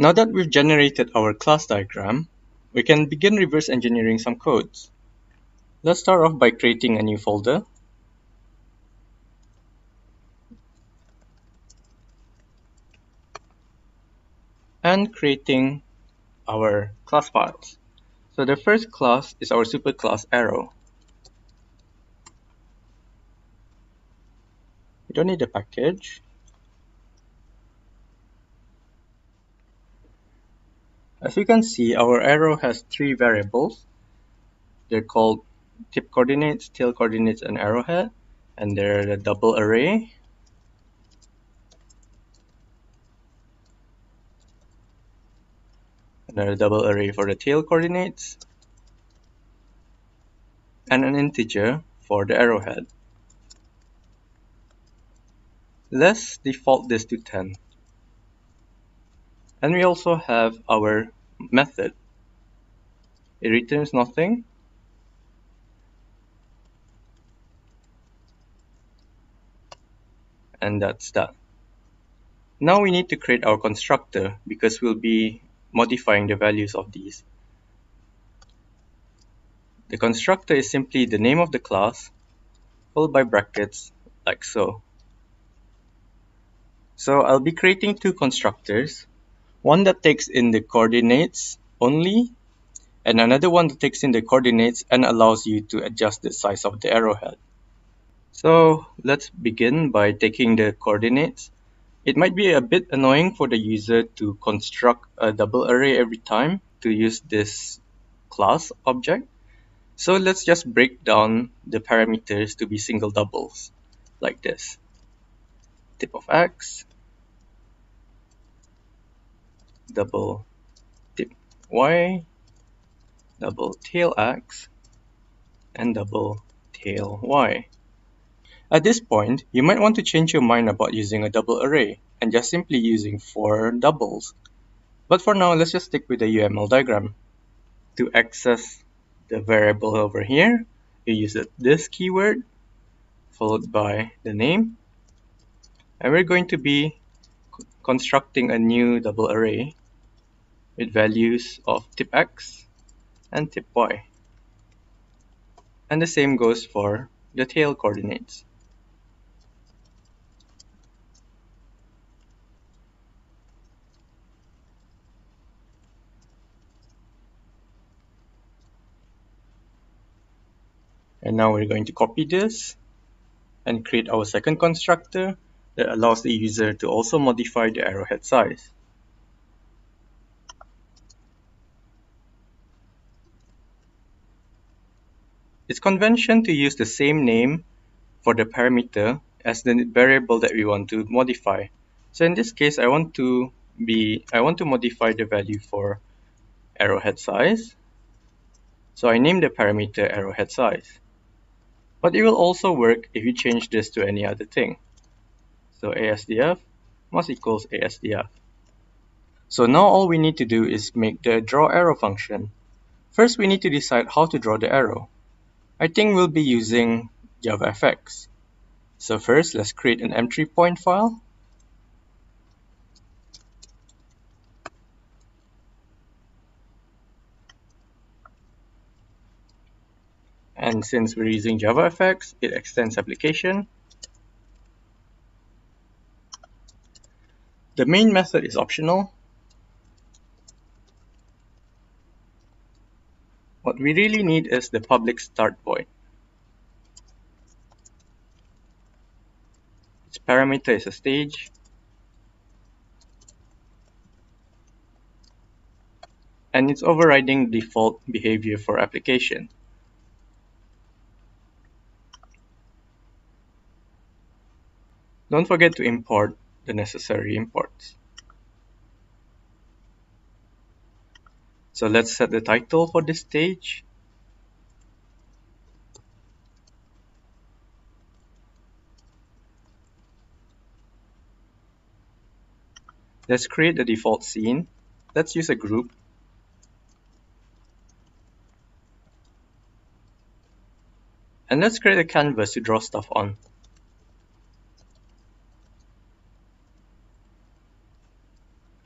Now that we've generated our class diagram, we can begin reverse engineering some codes. Let's start off by creating a new folder. And creating our class files. So the first class is our superclass arrow. We don't need a package. As you can see, our arrow has three variables. They're called tip coordinates, tail coordinates, and arrowhead. And they're a double array. Another double array for the tail coordinates. And an integer for the arrowhead. Let's default this to 10. And we also have our method. It returns nothing. And that's that. Now we need to create our constructor because we'll be modifying the values of these. The constructor is simply the name of the class followed by brackets like so. So I'll be creating two constructors one that takes in the coordinates only and another one that takes in the coordinates and allows you to adjust the size of the arrowhead. So let's begin by taking the coordinates. It might be a bit annoying for the user to construct a double array every time to use this class object. So let's just break down the parameters to be single doubles like this. Tip of x, double tip y, double tail x, and double tail y. At this point, you might want to change your mind about using a double array and just simply using four doubles. But for now, let's just stick with the UML diagram. To access the variable over here, you use this keyword followed by the name. And we're going to be constructing a new double array with values of tip x and tip y. And the same goes for the tail coordinates. And now we're going to copy this and create our second constructor that allows the user to also modify the arrowhead size. It's convention to use the same name for the parameter as the variable that we want to modify. So in this case, I want to be I want to modify the value for arrowhead size. So I name the parameter arrowhead size. But it will also work if you change this to any other thing. So ASDF must equals ASDF. So now all we need to do is make the draw arrow function. First, we need to decide how to draw the arrow. I think we'll be using JavaFX. So first, let's create an M3 point file. And since we're using JavaFX, it extends application. The main method is optional, What we really need is the public start void. Its parameter is a stage. And it's overriding default behavior for application. Don't forget to import the necessary imports. So let's set the title for this stage. Let's create a default scene. Let's use a group. And let's create a canvas to draw stuff on.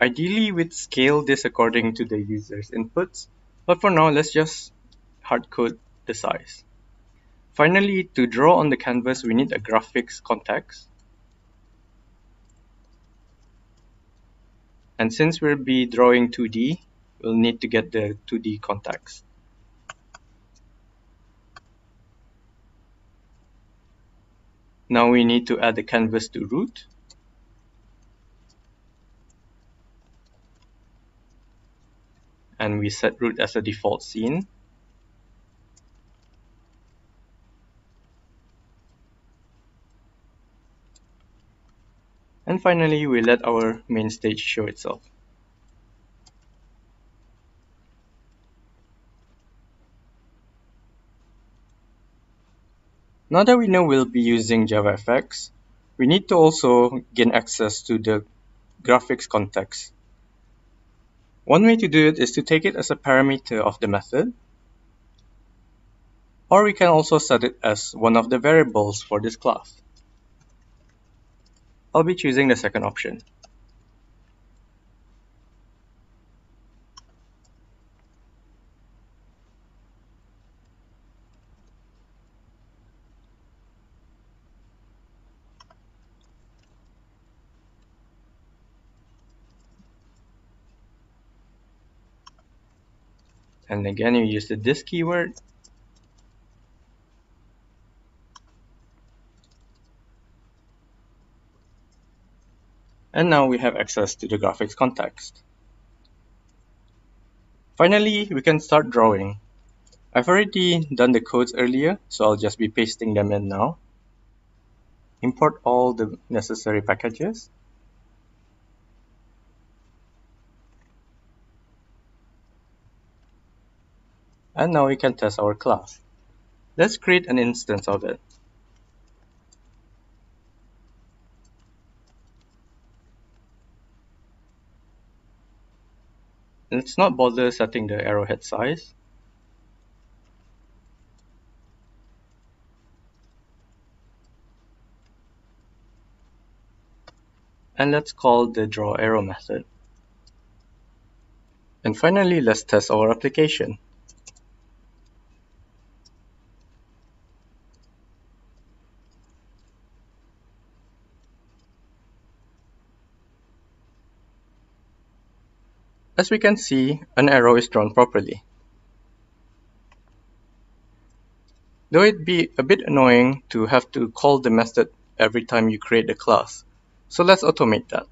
Ideally, we'd scale this according to the user's inputs, but for now, let's just hardcode the size. Finally, to draw on the canvas, we need a graphics context. And since we'll be drawing 2D, we'll need to get the 2D context. Now we need to add the canvas to root. And we set root as a default scene. And finally, we let our main stage show itself. Now that we know we'll be using JavaFX, we need to also gain access to the graphics context. One way to do it is to take it as a parameter of the method, or we can also set it as one of the variables for this class. I'll be choosing the second option. And again you use the this keyword and now we have access to the graphics context. Finally, we can start drawing. I've already done the codes earlier, so I'll just be pasting them in now. Import all the necessary packages. And now we can test our class. Let's create an instance of it. Let's not bother setting the arrowhead size. And let's call the draw arrow method. And finally, let's test our application. As we can see, an arrow is drawn properly. Though it'd be a bit annoying to have to call the method every time you create a class, so let's automate that.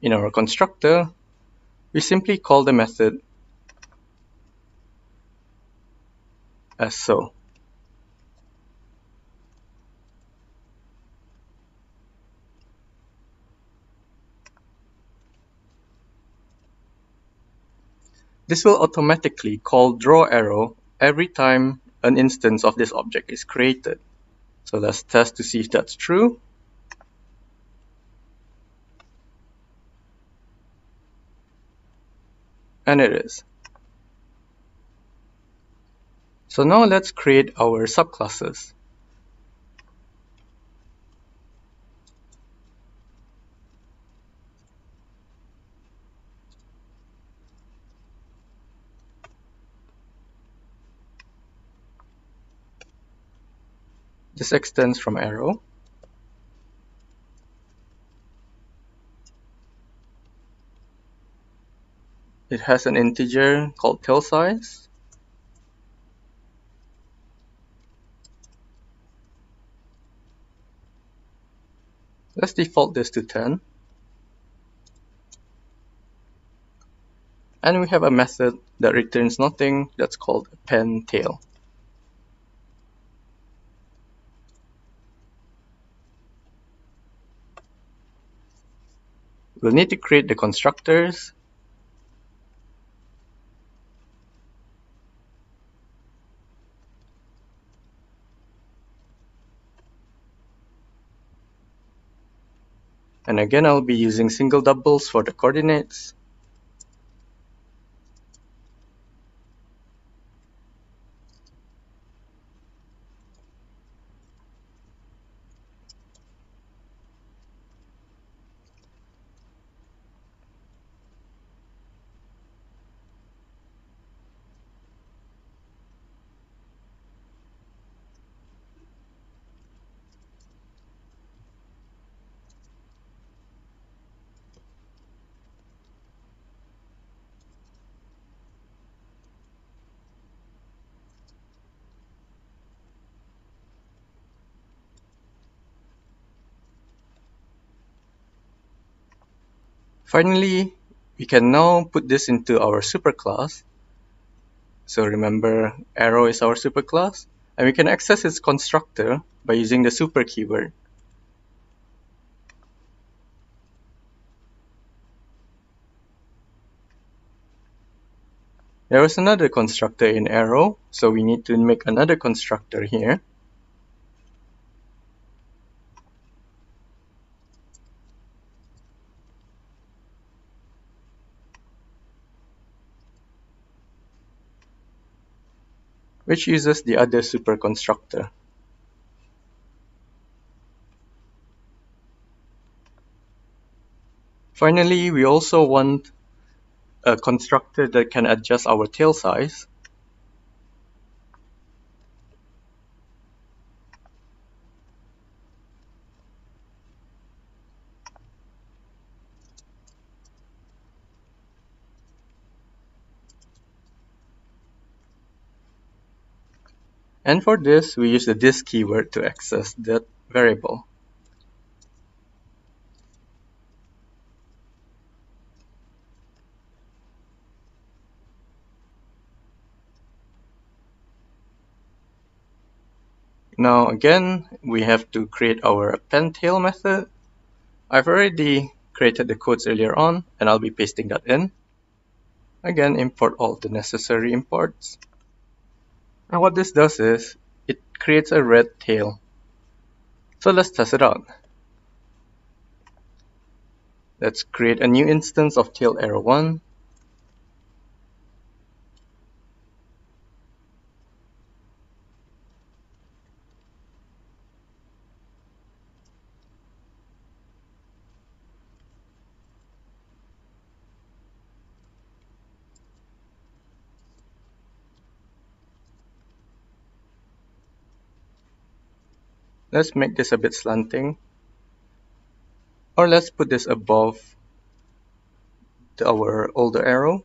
In our constructor, we simply call the method as so. This will automatically call drawArrow every time an instance of this object is created. So let's test to see if that's true. And it is. So now let's create our subclasses. This extends from arrow. It has an integer called tail size. Let's default this to 10. And we have a method that returns nothing that's called append tail. We'll need to create the constructors. And again, I'll be using single doubles for the coordinates. Finally, we can now put this into our superclass. So remember, arrow is our superclass, and we can access its constructor by using the super keyword. There is another constructor in arrow, so we need to make another constructor here. Which uses the other super constructor. Finally, we also want a constructor that can adjust our tail size. And for this, we use the this keyword to access that variable. Now again, we have to create our append tail method. I've already created the codes earlier on, and I'll be pasting that in. Again, import all the necessary imports. And what this does is, it creates a red tail. So let's test it out. Let's create a new instance of tail arrow 1 Let's make this a bit slanting. Or let's put this above the, our older arrow.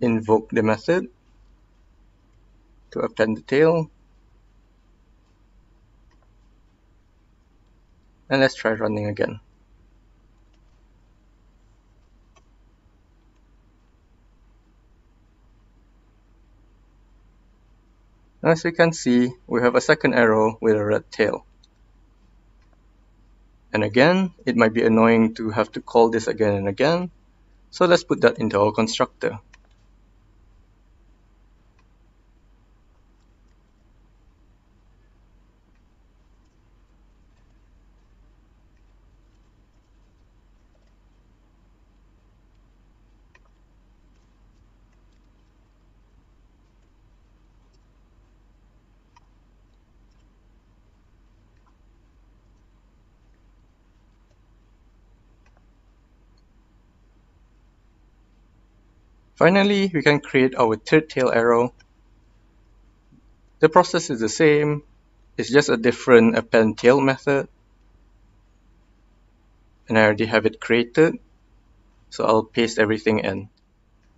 invoke the method to append the tail. And let's try running again. As we can see, we have a second arrow with a red tail. And again, it might be annoying to have to call this again and again, so let's put that into our constructor. Finally, we can create our third tail arrow. The process is the same, it's just a different append tail method. And I already have it created, so I'll paste everything in.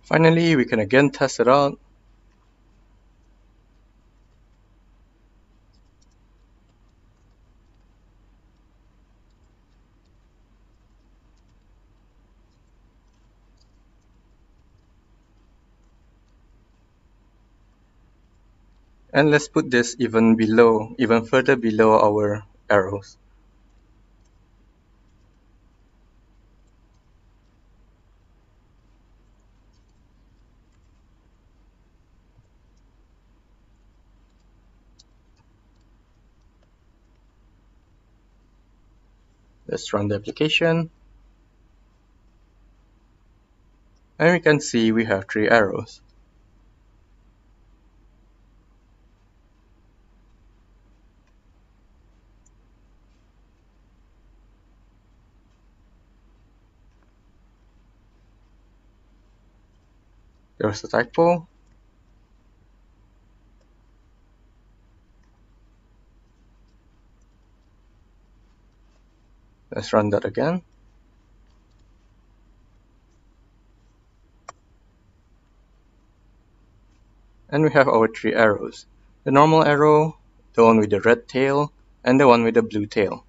Finally, we can again test it out. And let's put this even below, even further below our arrows. Let's run the application. And we can see we have three arrows. There was a typo. Let's run that again. And we have our three arrows. The normal arrow, the one with the red tail, and the one with the blue tail.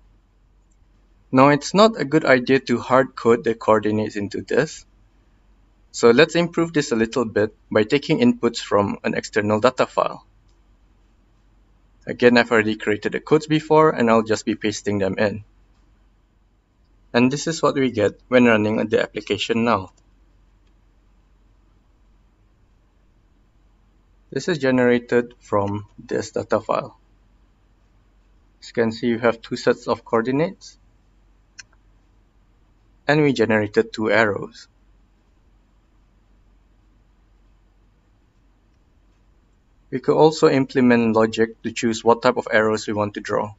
Now it's not a good idea to hard code the coordinates into this. So let's improve this a little bit by taking inputs from an external data file. Again, I've already created the codes before and I'll just be pasting them in. And this is what we get when running the application now. This is generated from this data file. As you can see, you have two sets of coordinates. And we generated two arrows. We could also implement logic to choose what type of arrows we want to draw.